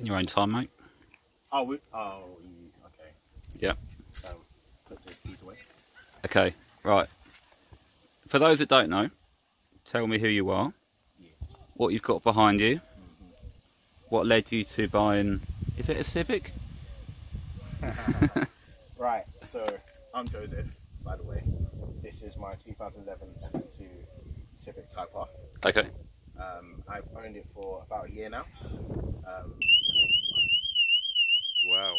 In your own time, mate. Oh, we, oh, okay. Yeah. So, put those keys away. Okay, right. For those that don't know, tell me who you are, Yeah. what you've got behind you, what led you to buying. Is it a Civic? right, so I'm Joseph, by the way. This is my 2011 FN2 Civic Type R. Okay. Um, I've owned it for about a year now. Um, Wow.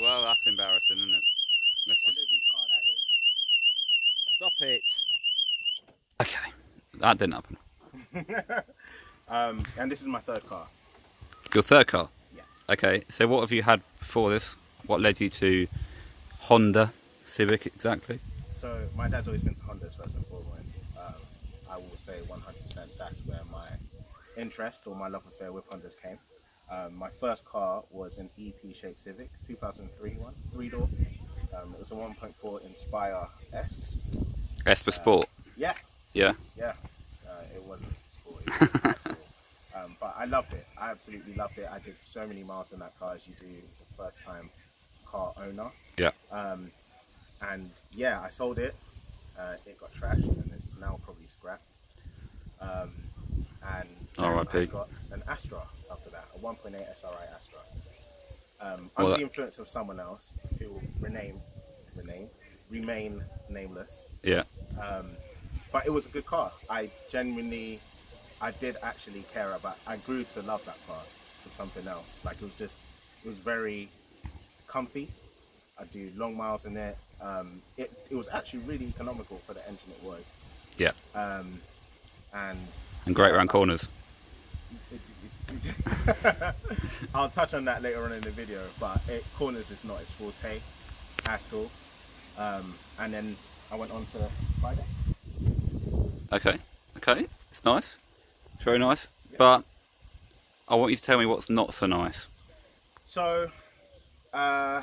Well, that's embarrassing, isn't it? Let's wonder just whose car that is. stop it. Okay, that didn't happen. Um, and this is my third car. Your third car. Yeah. Okay, so what have you had before this? What led you to Honda Civic exactly? So my dad's always been to Hondas first and foremost. Um, I will say 100% that's where my interest or my love affair with Hondas came. Um, my first car was an EP shaped Civic, 2003 one, three door. Um, it was a 1.4 Inspire S. Esper Sport. Yeah, Yeah. yeah. Uh, it wasn't sporty at all. Um, but I loved it. I absolutely loved it. I did so many miles in that car as you do as a first time car owner. Yeah. Um, and yeah, I sold it. Uh, it got trashed and it's now probably scrapped. Um, and R.I.P.. I got an Astra after that, a 1.8 SRI Astra. Um, under Well, the influence of someone else who will rename, rename, remain nameless. Yeah. Um, but it was a good car. I genuinely, I did actually care about. I grew to love that car for something else. Like it was just, it was very comfy. I do long miles in it. Um, it it was actually really economical for the engine it was. Yeah. Um, and And great round corners. I'll touch on that later on in the video, but it, corners is not its forte at all. Um, and then I went on to Fridays. Okay. Okay. It's nice. It's very nice. But I want you to tell me what's not so nice. So, uh,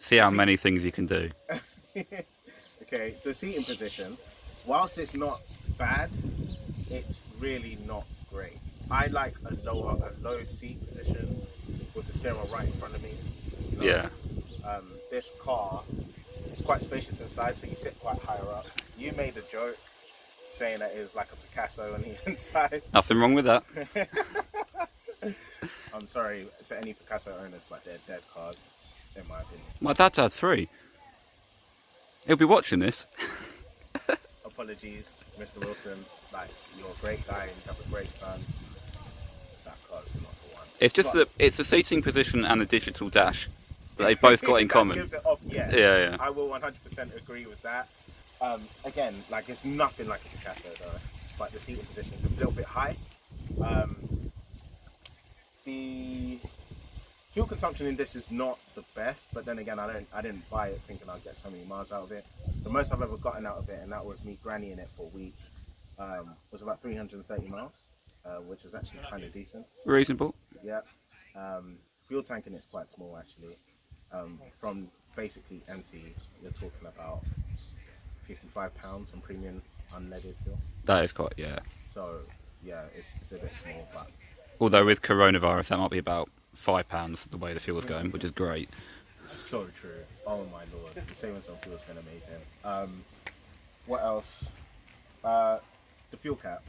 See how many things you can do. okay, the seating position, whilst it's not bad, it's really not great. I like a lower, a low seat position with the steering wheel right in front of me. you know? Yeah. Um, this car is quite spacious inside, so you sit quite higher up. You made a joke saying that it was like a Picasso on the inside. Nothing wrong with that. I'm sorry to any Picasso owners, but they're dead cars, in my opinion. My dad's had three. He'll be watching this. apologies, Mr. Wilson. Like you're a great guy and you have a great son. That car's not the one. It's just But- the it's the seating position and the digital dash that they both got in That common. off, yeah. Yeah, yeah. I will 100% agree with that. Um, again, like it's nothing like a Picasso though, but the seating position is a little bit high. Um, the fuel consumption in this is not the best, but then again, I don't, I didn't buy it thinking I'd get so many miles out of it. The most I've ever gotten out of it, and that was me granny in it for a week, um, was about 330 miles, uh, which was actually kind of decent. Reasonable. Yeah. Um, fuel tank in it's quite small actually. Um, from basically empty, you're talking about 55 pounds on premium unleaded fuel. That is quite yeah. So yeah, it's, it's a bit small, but Although with coronavirus, that might be about five pounds the way the fuel's going, which is great. so true. Oh my lord, the savings on fuel has been amazing. Um, what else? Uh, the fuel cap.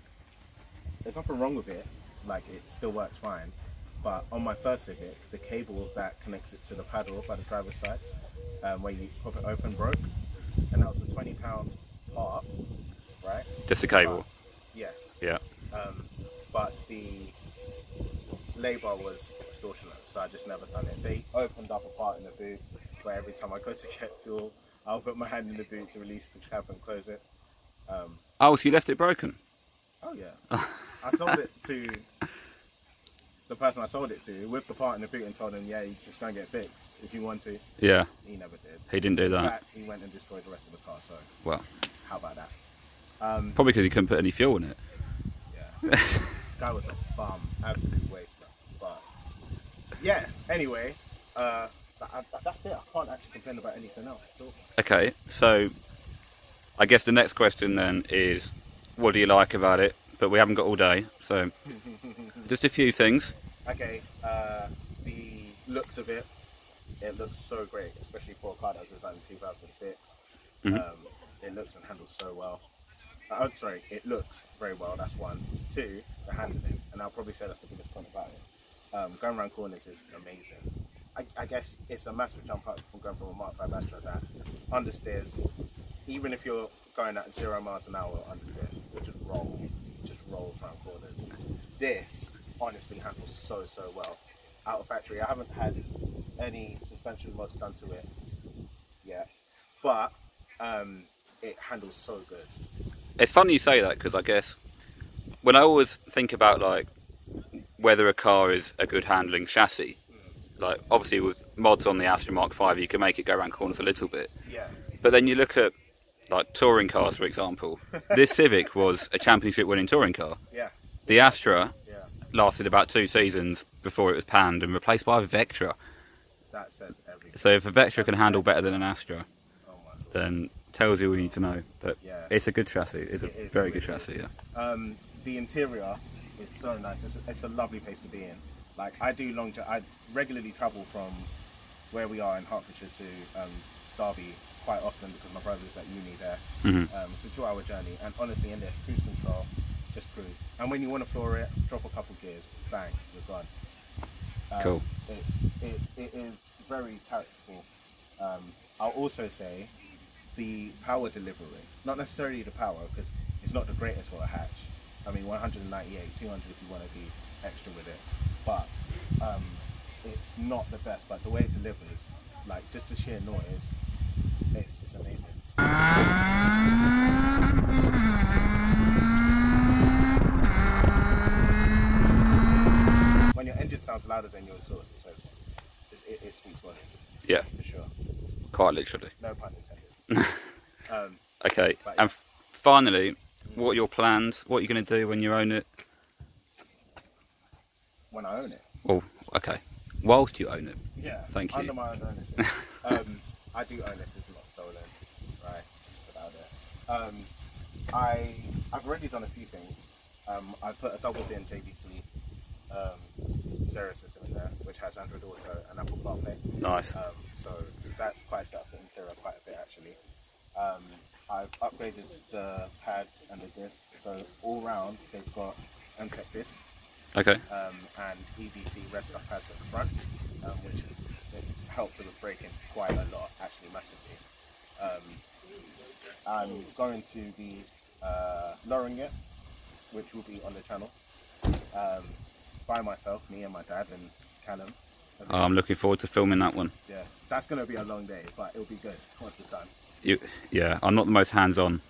There's nothing wrong with it. Like it still works fine. But on my first Civic, the cable that connects it to the paddle by the driver's side, um, where you pop it open, broke, and that was a 20 pound part, right? Just a cable. Yeah. Yeah. Um, but the labour was extortionate, so I just never done it. They opened up a part in the boot where every time I go to get fuel, I'll put my hand in the boot to release the cap and close it. Um, Oh, so you left it broken? oh yeah, I sold it to the person I sold it to with the part in the boot and told him, yeah, you just go and get it fixed if you want to. Yeah. He never did. He didn't do that. In that. fact, he went and destroyed the rest of the car. So Well, how about that? Um, probably because he couldn't put any fuel in it. Yeah. Guy was a bum, absolute waste, yeah, anyway, uh, that, that- that's it. I can't actually complain about anything else at all. Okay, so I guess the next question then is, what do you like about it? But we haven't got all day, so just a few things. okay, uh, the looks of it, it looks so great, especially for a car that was designed in 2006. Mhm. Um, it looks and handles so well. Uh, I'm sorry, it looks very well. That's one. Two, the handling, and I'll probably say that's the biggest point about it. Um, going around corners is amazing. I, I guess it's a massive jump up from going from a Mark 5 Astra that understeers, even if you're going at zero miles an hour understeer, you just roll, just roll around corners. This honestly handles so so well. Out of factory, I haven't had any suspension mods done to it yet, but um, it handles so good. It's funny you say that because I guess when I always think about like whether a car is a good handling chassis, like obviously with mods on the Astra Mark Five, you can make it go around corners a little bit. Yeah, But then you look at like touring cars, for example. This Civic was a championship winning touring car. yeah, The Astra yeah. lasted about two seasons before it was panned and replaced by a Vectra. That says everything. So if a Vectra can handle better than an Astra, Oh then tells you all you need to know. But Yeah. it's a good chassis. It's a It very good is. chassis. Yeah. Um, the interior is so nice. It's a, it's a lovely place to be in. Like I do long. I regularly travel from where we are in Hertfordshire to um, Derby quite often because my brother's at uni there. hmm Um, it's a two-hour journey, and honestly, in this cruise control, just cruise. And when you want to floor it, drop a couple gears, bang, you're gone. Um, Cool. It's, it, it is very characterful. Um, I'll also say the power delivery, not necessarily the power, because it's not the greatest for a hatch. I mean, 198, 200 if you want to be extra with it, but um, it's not the best. But the way it delivers, like just the sheer noise, it's, it's amazing. When your engine sounds louder than your exhaust, it says it, it, speaks volumes Yeah, for sure. quite literally. No pun intended. um, Okay. And finally, what are your plans? What are you going to do when you own it? when I own it, Oh, okay. Whilst you own it. yeah. Thank you. Under my own ownership. um, I do own this. It's not stolen, right? Just put out there. Um, I I've already done a few things. Um, I put a double din JVC um, stereo system in there, which has Android Auto and Apple CarPlay. Nice. Um, so that's quite set up the interior quite a bit actually. Um, I've upgraded the pads and the disc, so all round they've got MTEC discs Okay. um, and EBC Redstuff pads at the front, um, which has helped with the braking quite a lot, actually massively. Um, I'm going to be uh, lowering it, which will be on the channel, um, by myself, me and my dad and Callum. Oh, I'm looking forward to filming that one. Yeah, that's going to be a long day, but it'll be good once it's done. You, yeah, I'm not the most hands-on.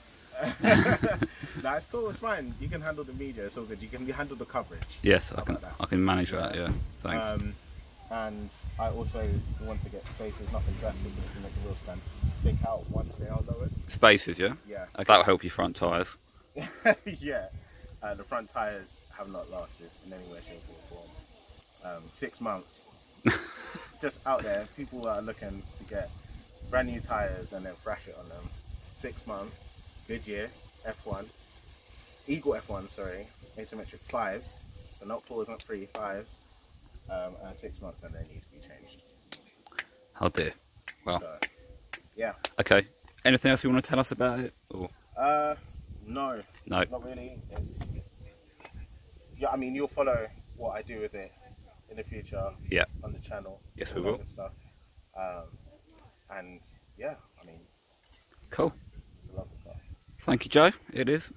nah, it's cool. It's fine. You can handle the media. It's all good. You can you handle the coverage. Yes, I can. I can manage that. Yeah. Yeah. Thanks. Um, and I also want to get spacers, nothing drastic, but to make the wheel stand stick out once they are lowered. Spacers, yeah. Yeah. Okay. That'll help your front tyres. yeah. Uh, the front tyres have not lasted in any way, shape, or form. Um, six months. Just out there, people are looking to get brand new tyres and then thrash it on them. Six months. Goodyear, F1. Eagle F1, sorry. Asymmetric fives. So not fours, not three, fives. Um, and six months and then it needs to be changed. Oh dear. Well, So, yeah. okay. Anything else you want to tell us about it? Or Uh, no, no? not really. It's yeah. I mean, you'll follow what I do with it in the future. Yeah. On the channel. Yes, we will. Stuff. Um, and yeah, I mean, Cool. it's a lovely. Thank you, Joe. It is.